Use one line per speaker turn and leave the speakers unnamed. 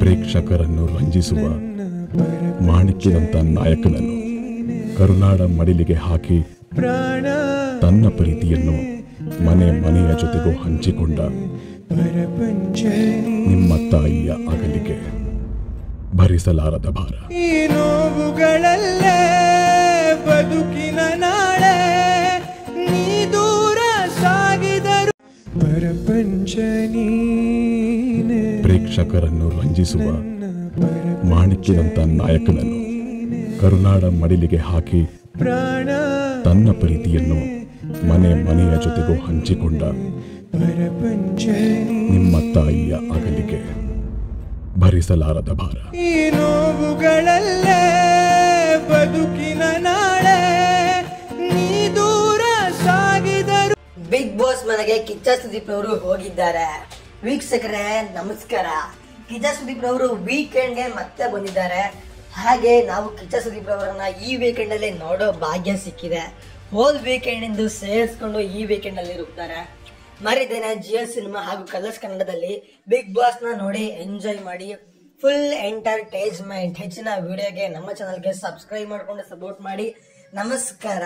ಪ್ರೇಕ್ಷಕರನ್ನು ರಂಜಿಸುವ ಮಾಣಿಕ್ಯದಂತ ನಾಯಕನನ್ನು ಕರುನಾಡ ಮಡಿಲಿಗೆ ಹಾಕಿ
ಪ್ರಾಣ
ತನ್ನ ಪ್ರೀತಿಯನ್ನು ಮನೆ ಮನೆಯ ಜೊತೆಗೂ ಹಂಚಿಕೊಂಡ ನಿಮ್ಮ ತಾಯಿಯ ಅಗಲಿಕೆ ಭರಿಸಲಾರದ ಭಾರ.
ಈ ನೋವುಗಳಲ್ಲೇ ಬದುಕಿನ ನಾಳೆ ನೀ ದೂರ ಸಾಗಿದರು.
ಪ್ರೇಕ್ಷಕರನ್ನು ರಂಜಿಸುವ ಮಾಣಿಕ್ಯದಂತ ನಾಯಕನನ್ನು ಕರುನಾಡ ಮಡಿಲಿಗೆ ಹಾಕಿ
ಪ್ರಾಣ
ತನ್ನ ಪ್ರೀತಿಯನ್ನು ಮನೆ ಮನೆಯ ಜೊತೆಗೂ ಹಂಚಿಕೊಂಡ ನಿಮ್ಮ ತಾಯಿಯ ಅಗಲಿಗೆ ಭರಿಸಲಾರದ ಭಾರ.
ಈ ನೋವುಗಳಲ್ಲೇ
ಬಿಗ್ ಬಾಸ್ ಮನೆಗೆ ಕಿಚ್ಚ ಸುದೀಪ್ ಅವರು ಹೋಗಿದ್ದಾರೆ. ವೀಕ್ಷಕರೇ, ನಮಸ್ಕಾರ. ಕಿಚ್ಚ ಸುದೀಪ್ ರವರು ವೀಕೆಂಡ್ಗೆ ಮತ್ತೆ ಬಂದಿದ್ದಾರೆ. ಹಾಗೆ ನಾವು ಕಿಚ್ಚ ಸುದೀಪ್ ರವರನ್ನ ಈ ವೀಕೆಂಡ್ ಅಲ್ಲಿ ನೋಡೋ ಭಾಗ್ಯ ಸಿಕ್ಕಿದೆ. ಹೋದ ವೀಕೆಂಡ್ ಇಂದು ಸೇರಿಸ್ಕೊಂಡು ಈ ವೀಕೆಂಡ್ ಅಲ್ಲಿ ಇರುತ್ತಾರೆ. ಮರಿದೇನೆ ಜಿಯೋ ಸಿನಿಮಾ ಹಾಗೂ ಕಲರ್ಸ್ ಕನ್ನಡದಲ್ಲಿ ಬಿಗ್ನ ನೋಡಿ ಎಂಜಾಯ್ ಮಾಡಿ ಫುಲ್ ಎಂಟರ್ಟೈನ್ಮೆಂಟ್ ಹೆಚ್ಚಿನ ವಿಡಿಯೋಗೆ ನಮ್ಮ ಚಾನಲ್ಗೆ ಸಬ್ಸ್ಕ್ರೈಬ್ ಮಾಡಿಕೊಂಡು ಸಪೋರ್ಟ್ ಮಾಡಿ. ನಮಸ್ಕಾರ.